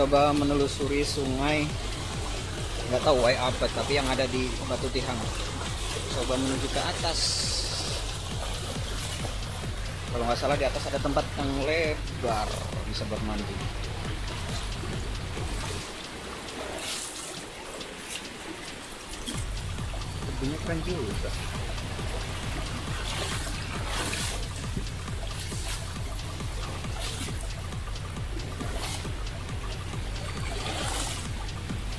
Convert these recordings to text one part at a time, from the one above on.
Halo kawan, kita akan coba menelusuri sungai nggak tahu why apa tapi yang ada di Batu Tihang. Coba menuju ke atas. Kalau nggak salah di atas ada tempat yang lebar bisa bermandi. Tebingnya keren juga.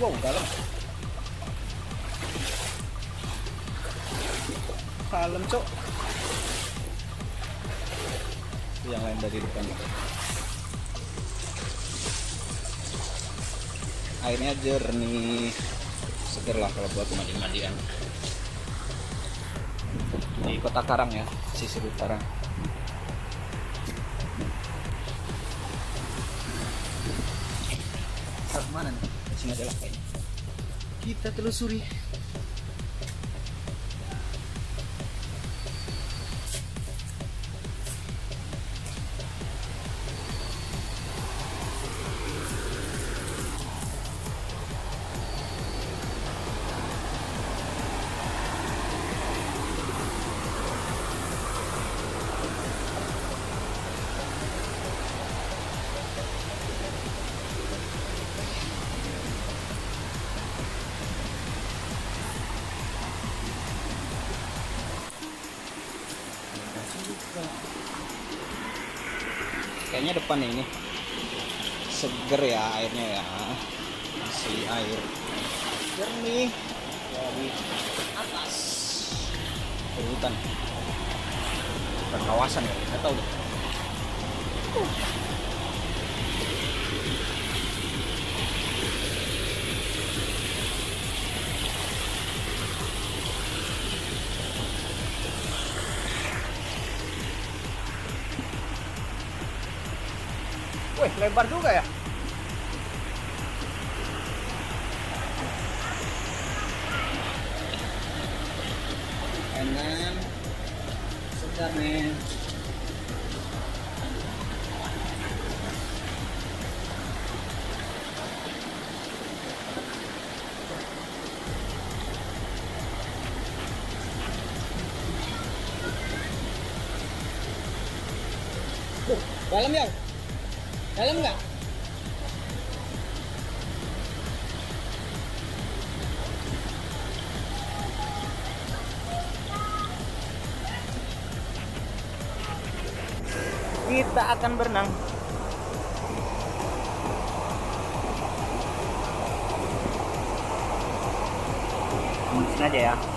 Wow, dalam. Kalem, Cok. Yang lain dari depan. Airnya jernih. Seger lah kalau buat mandi-mandian. Di Kota Karang ya, sisi utara. Mana nih? Sini adalah kayaknya. Kita telusuri. Kayaknya depan ini. Seger ya airnya ya. Masih air. Jernih dari atas. Dari hutan. Kawasan ya nggak tahu. deh Wih, lebar juga ya. Kanan, sebentar men. Dalam ya? Dalam nggak? Kita akan berenang. Mungkin aja ya.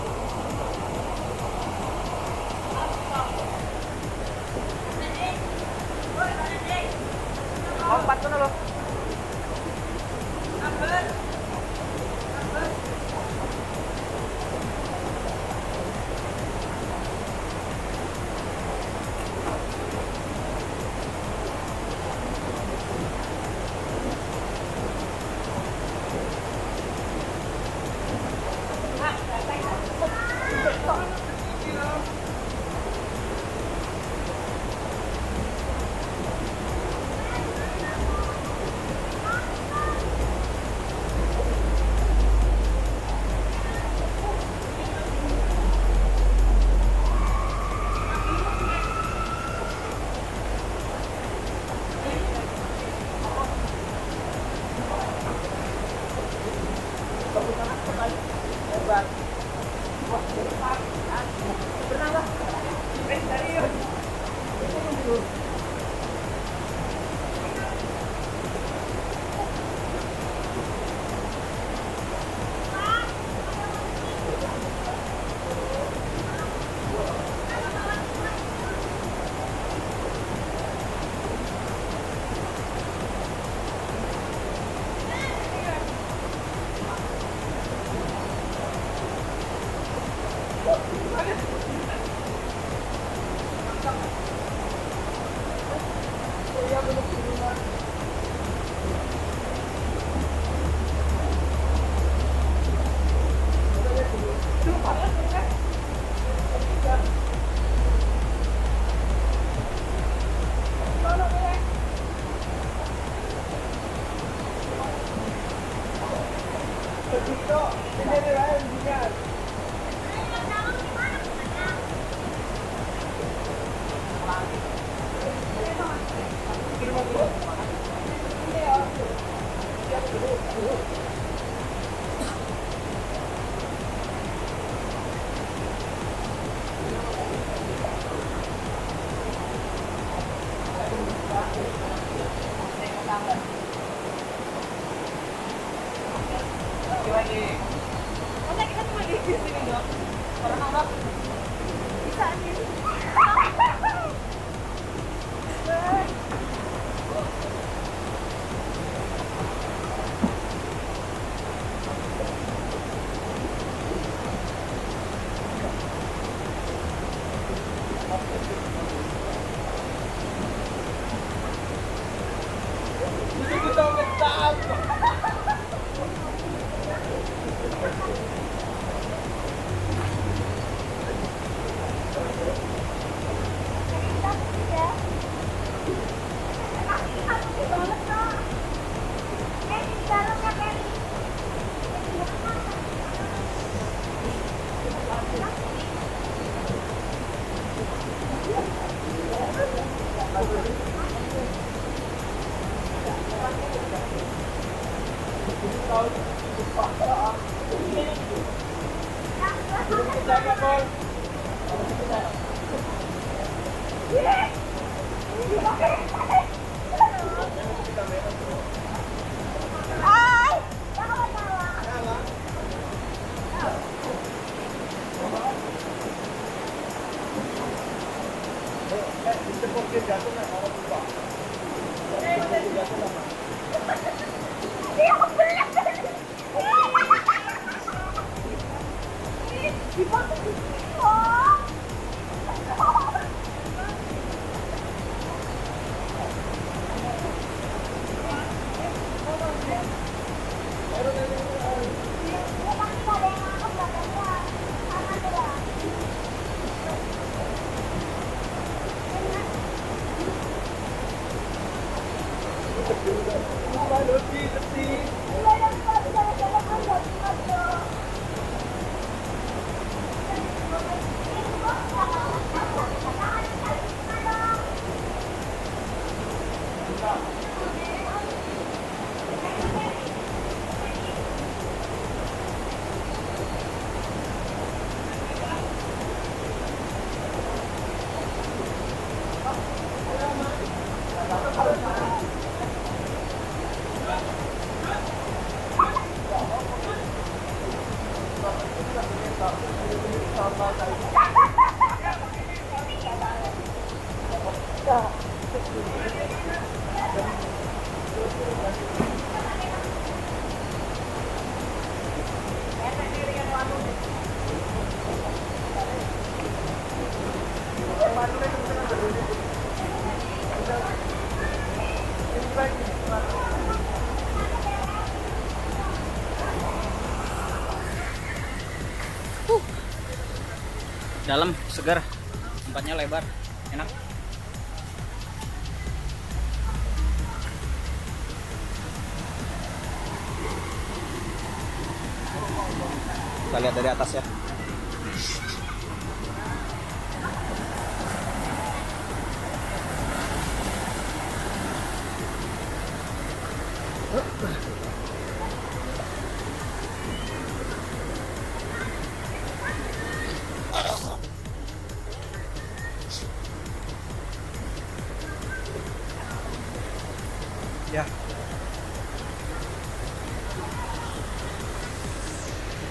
Không bắt cho nó luôn Thank you. 好的，好的，一三一。Bisa nih. Dalam segar. Tempatnya lebar. Enak kita lihat dari atas ya. Ya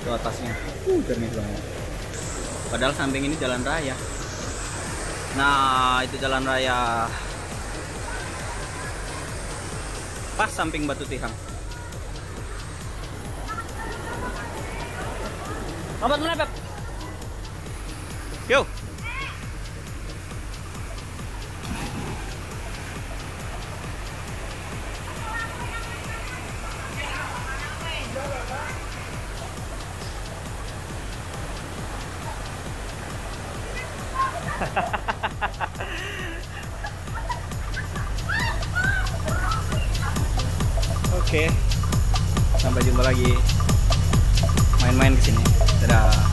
itu atasnya. Uh jernih banget. Padahal samping ini jalan raya. Nah itu jalan raya. Pas samping batu tihang. Lompat Pep? yuk Oke. Sampai jumpa lagi. Main-main ke sini. Dadah.